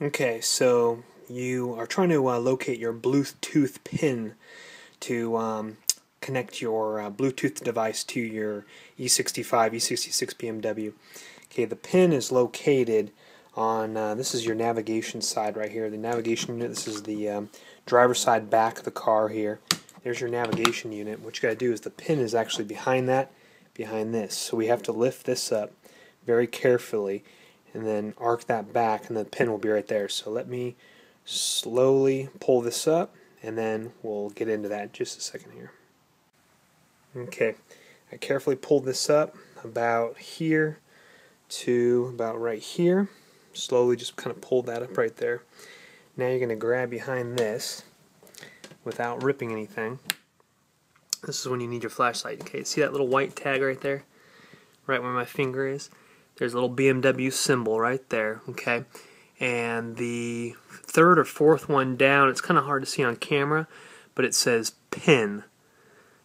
Okay, so you are trying to uh, locate your Bluetooth pin to um, connect your uh, Bluetooth device to your E65, E66 BMW. Okay, the pin is located on, uh, this is your navigation side right here, the navigation unit, this is the um, driver's side back of the car here. There's your navigation unit. What you got to do is the pin is actually behind that, behind this. So we have to lift this up very carefully and then arc that back and the pin will be right there. So let me slowly pull this up and then we'll get into that in just a second here. Okay, I carefully pulled this up about here to about right here. Slowly just kind of pulled that up right there. Now you're going to grab behind this without ripping anything. This is when you need your flashlight. Okay, see that little white tag right there? Right where my finger is? There's a little BMW symbol right there, okay? And the third or fourth one down, it's kind of hard to see on camera, but it says PIN.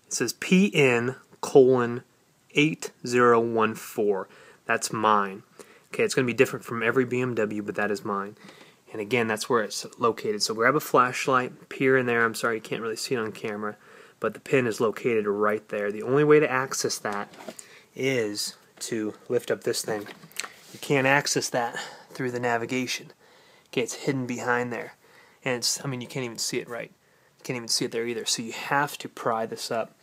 It says PN colon 8014. That's mine. Okay, it's going to be different from every BMW, but that is mine. And again, that's where it's located. So grab a flashlight, peer in there. I'm sorry you can't really see it on camera, but the pin is located right there. The only way to access that is to lift up this thing. You can't access that through the navigation. Okay, it's hidden behind there. And it's, I mean, you can't even see it right. You can't even see it there either. So you have to pry this up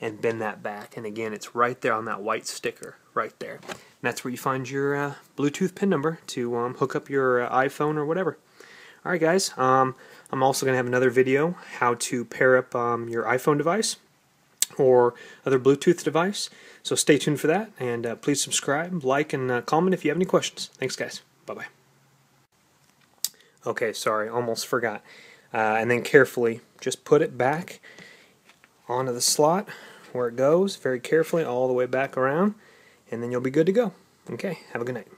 and bend that back. And again, it's right there on that white sticker, right there. And that's where you find your uh, Bluetooth pin number to um, hook up your uh, iPhone or whatever. Alright guys, um, I'm also going to have another video how to pair up um, your iPhone device or other Bluetooth device. So stay tuned for that, and uh, please subscribe, like, and uh, comment if you have any questions. Thanks, guys. Bye-bye. Okay, sorry, almost forgot. Uh, and then carefully, just put it back onto the slot where it goes, very carefully, all the way back around, and then you'll be good to go. Okay, have a good night.